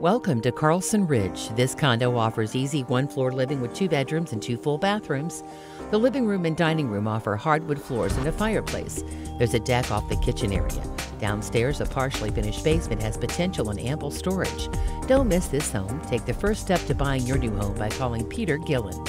Welcome to Carlson Ridge. This condo offers easy one floor living with two bedrooms and two full bathrooms. The living room and dining room offer hardwood floors and a fireplace. There's a deck off the kitchen area. Downstairs, a partially finished basement has potential and ample storage. Don't miss this home. Take the first step to buying your new home by calling Peter Gillen.